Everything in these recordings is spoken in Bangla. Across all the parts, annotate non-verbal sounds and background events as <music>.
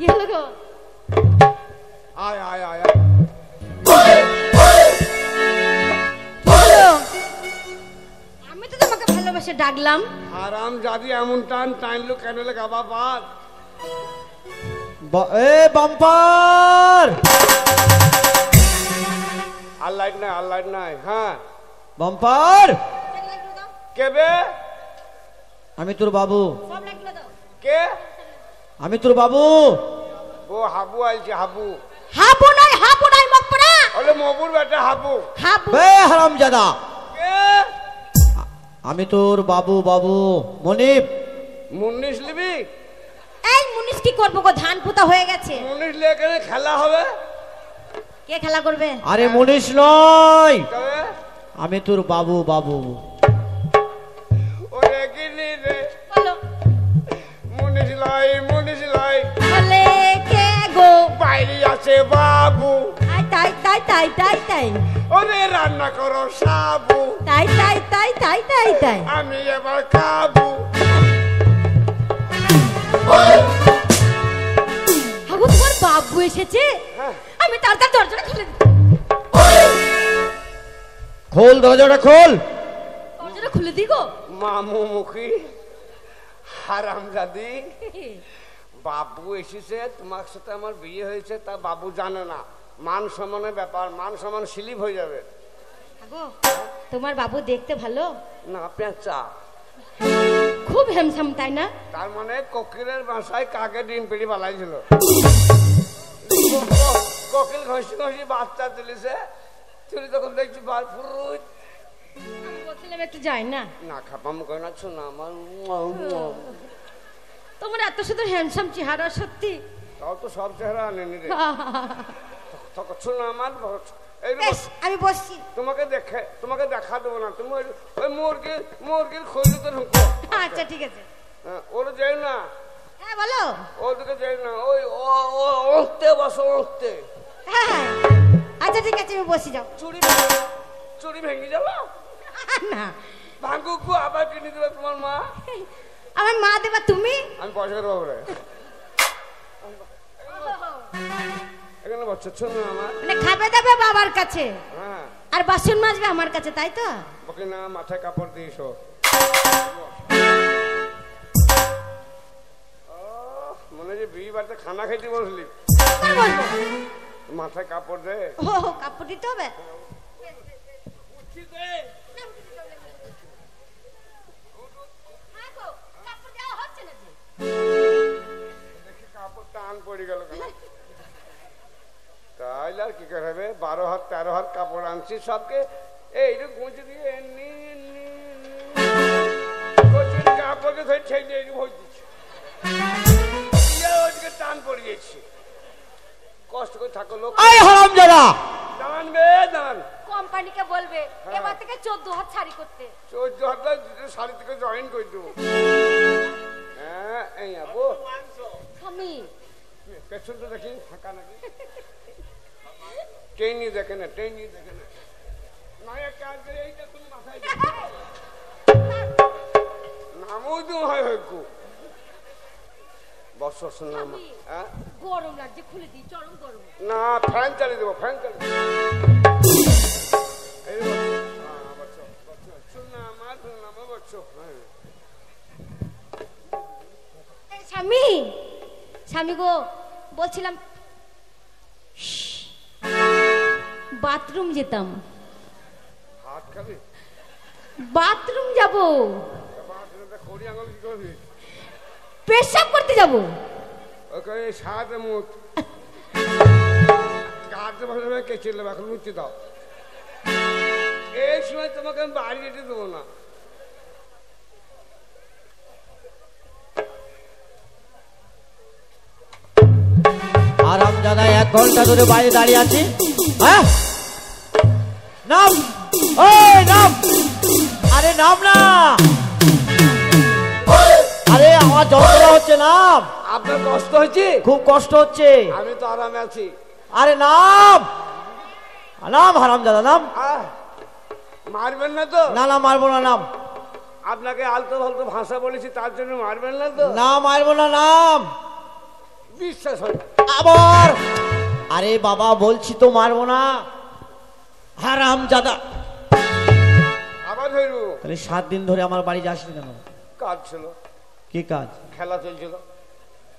কি হলো গো? আয় আয় আয় আয়। আমি তো তোমাকে ভালোবেসে ডাকলাম। হারাম জাদি এমন টান টানলো কেন গাবা বাদ বা- এ বাম্পার! আর লাইট নাই আর লাইট নাই হ্যাঁ। বাম্পার! কেবে? আমি তোর বাবু। সব লাগল দাও। কে? আমি তোর বাবু। ও হাবু আইছে হাবু। হাবু নাই হাবু নাই মকপরা ওলে মবুর বেটা হাবু। হাবু। বে হারাম জাদা কে? আমি তোর বাবু বাবু। মনিপ মুন্নিস লিবি? এই মুনিশ কি করব গো? ধান পুতা হয়ে গেছে। মুন্নিস লিয়ে এখানে খেলা হবে? কে খেলা করবে? আরে মনীষ নয়। আমি তোর বাবু বাবু। ওরে গিনি রে। বলো। মুনিস লাই মুনিস লাই বাইরে আছে বাবু। আই তাই তাই তাই তাই তাই। ওরে রান্না করো সাবু। তাই তাই তাই তাই তাই তাই। আমি এবার খাব। হাবু তোমার বাবু এসেছে? হ্যাঁ। আমি তাড়াতাড়ি দরজাটা খুলে খোল দরজাটা খোল। দরজাটা খুলে দিই গো। মামু মুখী হারাম জাদি <laughs> বাবু এসেছে তোমার সাথে আমার বিয়ে হয়েছে তা বাবু জানে না। মান সম্মানের ব্যাপার মান সম্মান স্লিপ হয়ে যাবে। তোমার বাবু দেখতে ভালো? না পেঁচা। খুব হ্যামসাম তাই না? তার মানে কোকিলের বাসায় কাকে ডিম পিড়ি বালাইছিল কোকিল ঘষি ঘষি বাচ্চা তুলিছে। তুলি তখন দেখছি বার ফুরুত। বলছিলাম একটু যাই না। না খাপাম করে না শোনা আমার তোমার এত সুন্দর হ্যান্ডসাম চেহারা সত্যি? তাও তো সব চেহারা আনেনি রে। তখন শোনা আমার বেশ আমি বসছি। তোমাকে দেখে তোমাকে দেখা দেবো না। তুমি ওই মুরগি মুরগির খোঁজে তো ঢুকো। আচ্ছা ঠিক আছে। হ্যাঁ, ওর যাই না। হ্যাঁ বলো। ওদিকে যাই না। ওই ও ও উঠতে বসো উঠতে হ্যাঁ হ্যাঁ। আচ্ছা ঠিক আছে আমি বসি যাও। ভেঙে- চুরি ভেঙে যাব? না। ভাঙ্গুকু আবার কিনে দেবে তোমার মা। আমার মা দেবা তুমি? আমি পয়সা দেবো রে। এখানে ছোট না আমার। মানে খাবে দাবে বাবার কাছে? হ্যাঁ। আর বাসন মাজবে আমার কাছে তাই তো? ওকে না মাথায় কাপড় দিয়েছ মনে যে বিয়ে বাড়িতে খানা খেতে বসলি। মাথায় কাপড় দে। ও কাপড় দিতে হবে? গো, কাপড় দেওয়া হচ্ছে না যে। দেখি কাপড় টান পড়ে গেল তাইলে আর কি করবে বারো হাত তেরো হাত কাপড় আনছি সবকে। এই যে গুঁজে দিয়ে এমনি এমনি, এমনি। কাপড়কে ধরে ছেড়ে এই ভোজ দিচ্ছে। ওদিকে টান পড়ে গেছে। কষ্ট করে থাকো লোক। হারাম জাদা! দাঁড়ান বে দাঁড়ান। কোম্পানিকে বলবে এবার থেকে চোদ্দ হাত শাড়ি করতে। চোদ্দ দুটো শাড়ি থেকে জয়েন করে দেবো। হ্যাঁ এই আবু। স্বামী। পেছনটা দেখি ফাঁকা নাকি? ট্রেনই দেখে না ট্রেনই দেখে না। নয় আছে, এইটা তুমি মাথায় নামও তো হয় হয়কু নাম হ্যাঁ গরম লাগছে খুলে দিই চরম গরম। না ফ্যান চালিয়ে দেবো ফ্যান চালিয়ে দেবো। এই বর্ষ, বর্ষ। শোন না, আমার শোন আমার বর্ষ, হ্যাঁ। স্বামী স্বামী গো বলছিলাম বাথরুম যেতাম। বাথরুম যাব। বাথরুমে পেশাব করতে যাব। সাহায্য মুখ। কাটতে ভালো কে চিল্লাবে এখন মুক্তি দাও। এই সময় তোমাকে আমি বাড়ি যেতে দেবো না। ঘণ্টা ধরে বাইরে দাঁড়িয়ে আছি। হ্যাঁ? নাম! ওই নাম! আরে নাম না! আরে আমার যন্ত্রণা হচ্ছে নাম! আপনার কষ্ট হয়েছে খুব কষ্ট হচ্ছে। আমি তো আরামে আছি। আরে নাম! নাম হারাম দাদা নাম মারবেন না তো? না না মারবো না নাম! আপনাকে আলতো ফালতো ভাষা বলেছি তার জন্য মারবেন না তো? না মারবো না নাম! বিশ্বাস হয় আবার! আরে বাবা বলছি তো মারবো না। হারাম জাদা। আবার ধরবো তাহলে সাত দিন ধরে আমার বাড়ি যাসনি কেন? কাজ ছিল কি কাজ? খেলা চলছিল।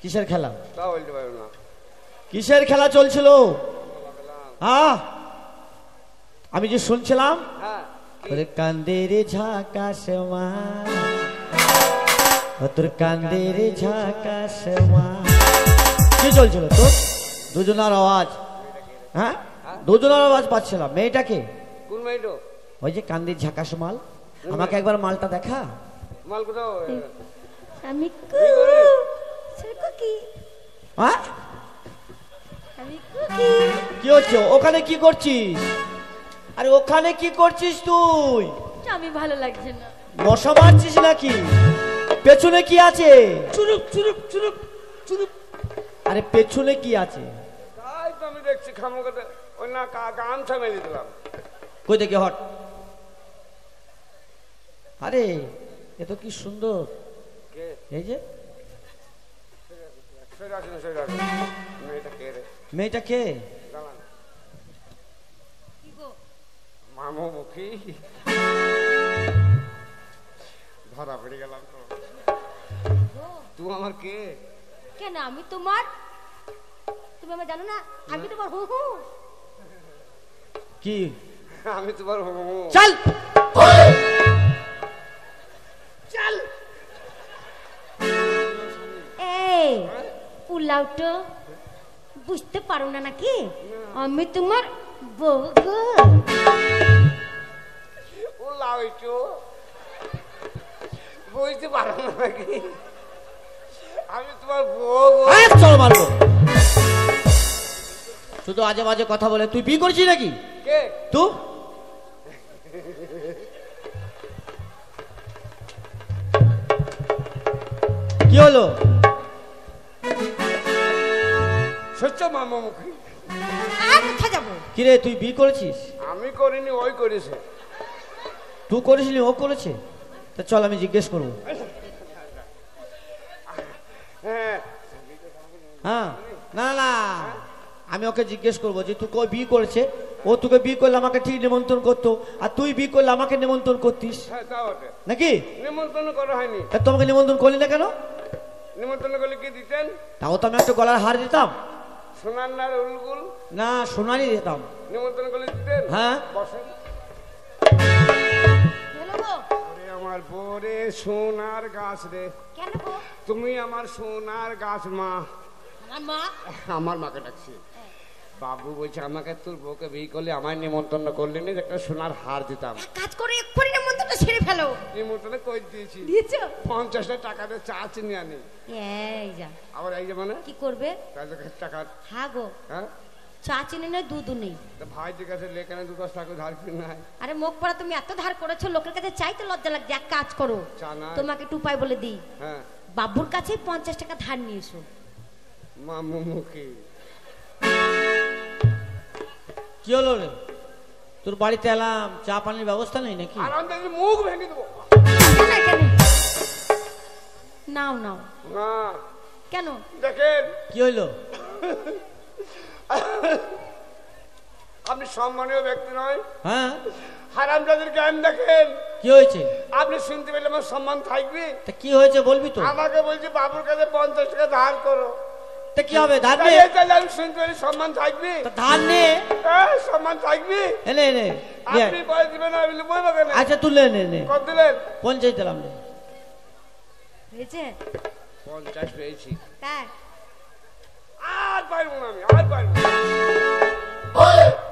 কিসের খেলা? তা বলতে পারব না। কিসের খেলা চলছিল? হ্যাঁ? আমি যে শুনছিলাম? হ্যাঁ। তোর কান্দের ঝাকাশ মা। ও তোর কান্দের ঝাকাশ মা। কি চলছিল তো দুজনার আওয়াজ। হ্যাঁ? দুজনার আওয়াজ পাচ্ছিলাম মেয়েটাকে? কোন মেয়েটো? ওই যে কান্দির ঝাকাশ মাল। আমাকে একবার মালটা দেখা। মাল কোথাও আমি কি? কুকি হ্যাঁ? আমি কুকি কি? হচ্ছে? ওখানে কি করছিস? আরে ওখানে কি করছিস তুই? আমি ভালো লাগছে না। মশা মারছিস নাকি? পেছনে কি আছে? চুরুপ চুরুপ চুরুপ চুরুপ আরে পেছনে কি আছে? তাই তো আমি দেখছি খামোকাতে ওই না কা- গামছা মেরে দিলাম। কই দেখি হট? আরে এ তো কি সুন্দর। কে? এই যে। মেয়েটা কে রে? মেয়েটা কে? দাঁড়ান। কি গো? ধরা পড়ে গেলাম তো। তুই আমার কে? কেন আমি তোমার? তুমি আমার জানো না? আমি তোমার হু হু। কি? আমি তোমার মামু চল! চল! এই বুঝতে পারো না নাকি? আমি তোমার বউ গো। বুঝতে পারো না নাকি? আমি তোমার বউ। চল মারবো। শুধু আজে বাজে কথা বলে তুই বিয়ে করছিস নাকি? কে? তুই কি হলো? সত্য মামু মুখী আর কোথায় যাব? কিরে তুই বিয়ে করেছিস? আমি করিনি ওই করেছে। তুই করেছিলি ও করেছে? তা চল আমি জিজ্ঞেস করব। হ্যাঁ। হ্যাঁ। না না। আমি ওকে জিজ্ঞেস করব যে তুই কই বিয়ে করেছে? ও তোকে বিয়ে করলে আমাকে ঠিক নিমন্ত্রণ করতো। আর তুই বিয়ে করলে আমাকে নিমন্ত্রণ করতিস? হ্যাঁ নাকি? নিমন্ত্রণ করা হয়নি। তা তোমাকে নিমন্ত্রণ করলি না কেন? নিমন্ত্রণ করলে কি দিতেন? তাও তো আমি একটা গলার হার দিতাম। সোনার না উলগুল? না সোনারই দিতাম। নিমন্ত্রণ করলে দিতেন? হ্যাঁ। বসেন। আমার বোরে সোনার গাছ রে। তুমি আমার সোনার গাছ মা। আমার মা? আমার মাকে ডাকছি। বাবু বলছে আমাকে তোর বউকে বিয়ে করলে আমায় নিমন্ত্রণ করলি না একটা সোনার হার দিতাম। এক কাজ করে এক্ষুনি নিমন্ত্রণটা ছেড়ে ফেলো। নিমন্ত্রণ কই দিয়েছি? দিয়েছ? পঞ্চাশটা টাকা দিয়ে চা চিনি আনি। এই যা। আবার এই যে মানে? কি করবে? কাছে টাকা হ্যাঁ গো। হ্যাঁ? চা চিনি নয় দুধও নেই। তা ভাইটির কাছে লেখানে দু দশ টাকা ধার কিনে আরে মুখ পড়া তুমি এত ধার করেছ লোকের কাছে চাইতে লজ্জা লাগছে। এক কাজ করো তোমাকে টুপাই বলে দিই। হ্যাঁ। বাবুর কাছে পঞ্চাশ টাকা ধার নিয়েছো মামু মুখী কি হলো রে? তোর বাড়িতে এলাম চা পানির ব্যবস্থা নেই নাকি? আর আমি মুখ ভেঙে দেবো। নাও নাও। না। কেন? দেখেন। কি হইল? আপনি সম্মানীয় ব্যক্তি নয়। হ্যাঁ? হারাম যাদের জ্ঞান দেখেন। কি হয়েছে? আপনি শুনতে পেলে আমার সম্মান থাকবে। তা কি হয়েছে বলবি তো? আমাকে বলছে বাবুর কাছে পঞ্চাশ টাকা ধার করো। তা কি হবে ধার নে তাহলে তাহলে আমি শুনতে সম্মান থাকবে। সম্মান থাকবে। এনে এনে আপনি দিবেন আমি কেন আচ্ছা তুই নে নে। কত দিলেন? পঞ্চাশ দিলাম নে। হয়েছে? পঞ্চাশ পেয়েছি। তাই? আর পারব না আমি আর পারব না।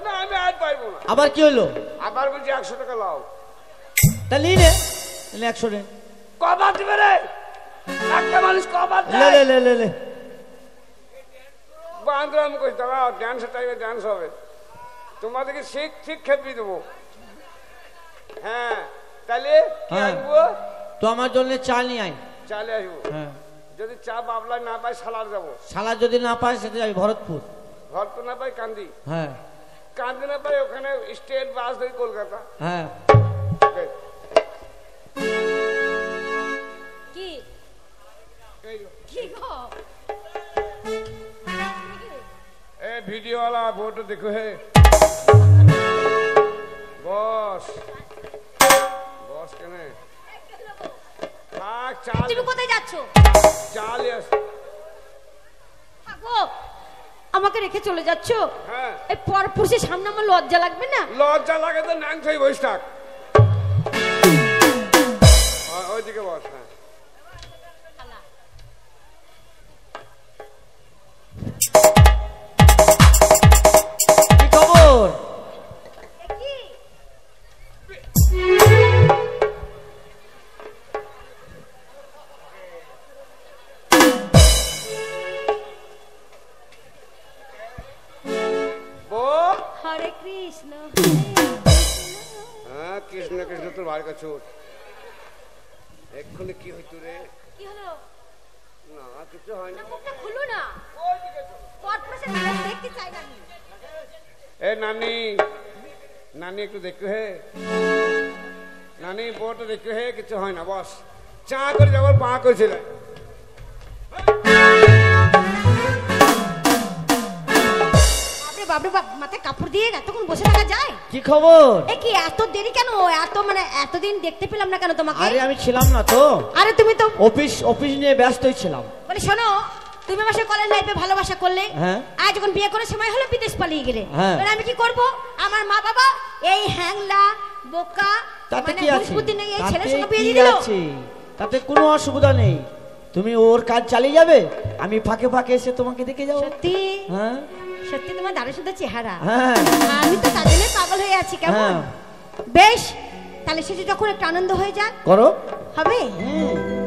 না আমি আর পারব না। আবার কি হলো? আবার বলছি একশো টাকা লাও। তা নি নে। নে একশো নে। কবার দিবে রে? একটা মানুষ কবার লে লে লে লে। বান্ধব কই দাঁড়াও ড্যান্সের টাইমে ড্যান্স হবে। তোমাদেরকে শিখ ঠিক খেপি দেবো। হ্যাঁ তাহলে কি হ্যাঁ। তো আমার জন্য চা নিয়ে আয়। চালে আসব। হ্যাঁ। যদি চা বাবলায় না পাই সালার যাব শালা যদি না পায় সেটা যাবি ভরতপুর। ভরতপুর না পাই কান্দি। হ্যাঁ। কান্দি না পাই ওখানে স্টেট বাস ধরি কলকাতা। হ্যাঁ। কি? কি গো? ভিডিও वाला फोटो देखो है বস বস কেনে থাক চাল তুমি কোথায় যাচ্ছ চাল এস গো আমাকে রেখে চলে যাচ্ছ হ্যাঁ এই পরপুরুষের সামনে আমার লজ্জা লাগবে না লজ্জা লাগে তো নাং ছই বসে থাক ওই- ওইদিকে বস হ্যাঁ হ্যাঁ কৃষ্ণ কৃষ্ণ তোর ভাই কাছে। এক্ষুনি কি হইতো রে? কি হলো? না কিছু হয় না। মুখটা খুলো না। পরপুরুষের দেখতে চাই না। এ নানি। নানি একটু দেখো হে। নানি বউটা দেখো হে কিছু হয় না বস। চা করে যাবার পা করেছিল বাপরে বাপ মাথায় কাপড় দিয়ে এতক্ষণ বসে থাকা যায়? কি খবর? এ কি এত দেরি কেন? এত মানে এতদিন দেখতে পেলাম না কেন তোমাকে? আরে আমি ছিলাম না তো। আরে তুমি তো অফিস অফিস নিয়ে ব্যস্তই ছিলাম। বলে শোনো তুমি আমার সাথে কলেজ লাইফে ভালোবাসা করলে হ্যাঁ। আর যখন বিয়ে করার সময় হলো বিদেশ পালিয়ে গেলে। হ্যাঁ। আমি কি করব? আমার মা বাবা এই হ্যাংলা বোকা তাতে মানে নেই এই তাতে ছেলের সঙ্গে বিয়ে দিয়ে দিল? তাতে কোনো অসুবিধা নেই। তুমি ওর কাজ চালিয়ে যাবে? আমি ফাঁকে ফাঁকে এসে তোমাকে দেখে যাব। সত্যি? হ্যাঁ। সত্যি তোমার দারুণ সুন্দর চেহারা। হ্যাঁ। আমি তো তার জন্য পাগল হয়ে আছি কেমন? হ্যাঁ। বেশ তাহলে সেটি যখন একটু আনন্দ হয়ে যাক করো। হবে? হুম।